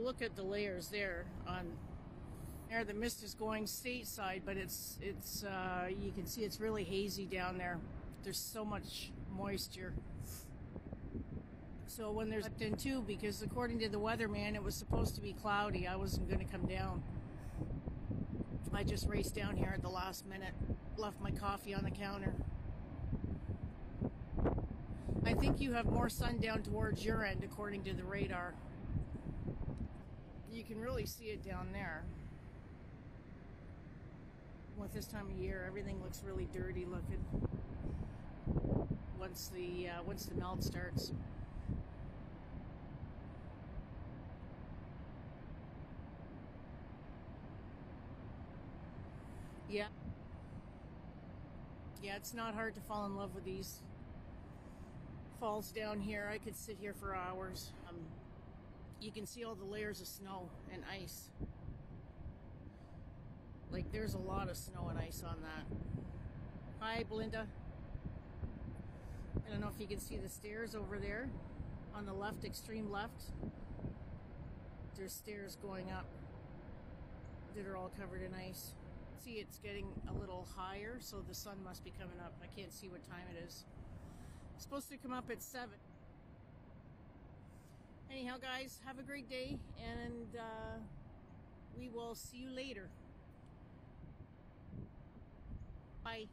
look at the layers there on there. The mist is going stateside, but it's it's uh, you can see it's really hazy down there. There's so much moisture. So when there's in too, because according to the weatherman, it was supposed to be cloudy. I wasn't going to come down. I just raced down here at the last minute, left my coffee on the counter. I think you have more sun down towards your end, according to the radar. You can really see it down there. With this time of year, everything looks really dirty looking. Once the uh, once the melt starts. Yeah. Yeah, it's not hard to fall in love with these falls down here. I could sit here for hours. You can see all the layers of snow and ice. Like there's a lot of snow and ice on that. Hi, Belinda. I don't know if you can see the stairs over there on the left, extreme left. There's stairs going up that are all covered in ice. See, it's getting a little higher, so the sun must be coming up. I can't see what time it is. It's supposed to come up at 7. Anyhow, guys, have a great day, and uh, we will see you later. Bye.